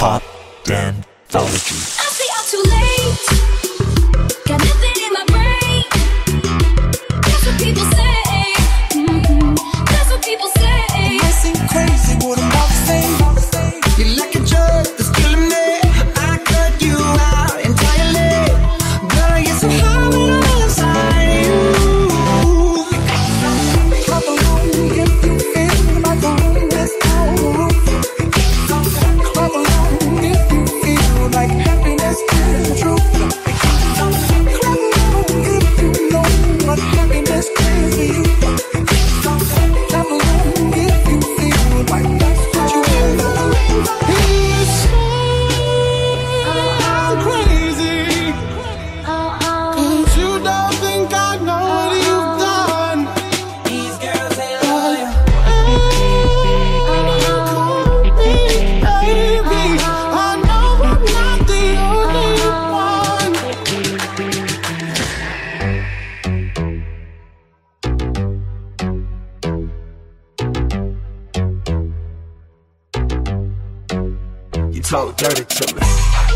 Pop damn, follow you. I see I'm too late. talk dirty to me.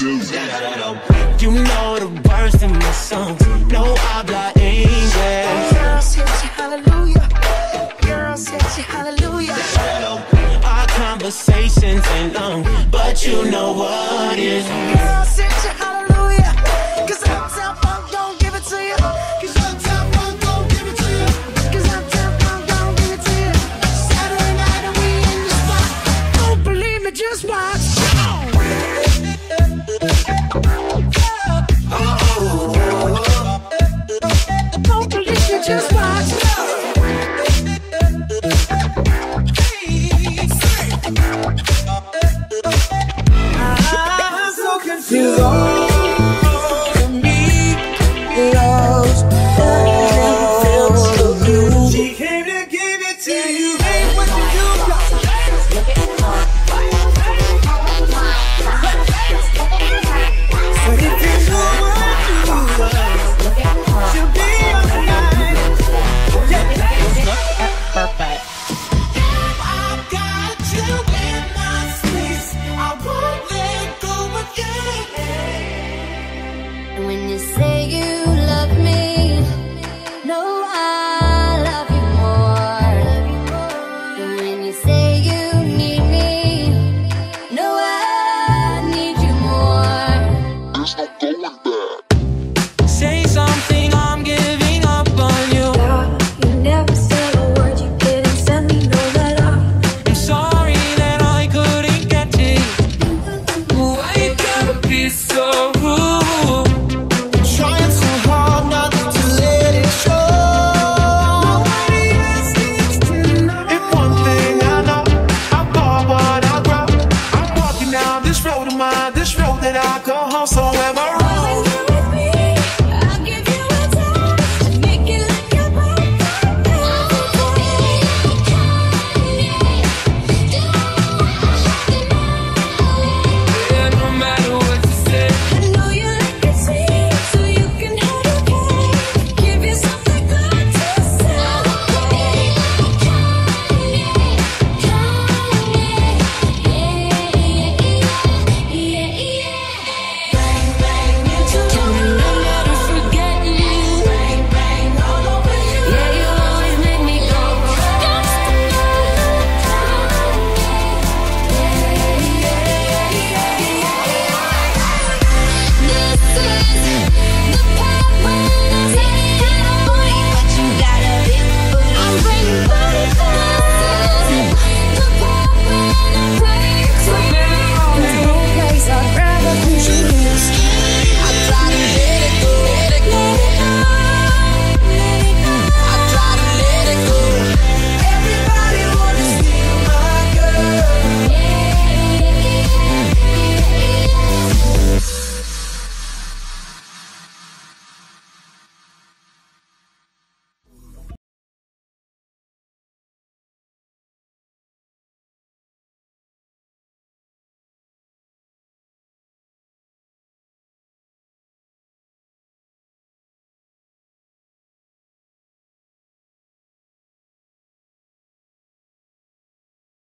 You know the words in my songs. No habla English. Girl said you hallelujah. Girl said you hallelujah. Our conversations ain't long, but you know what is.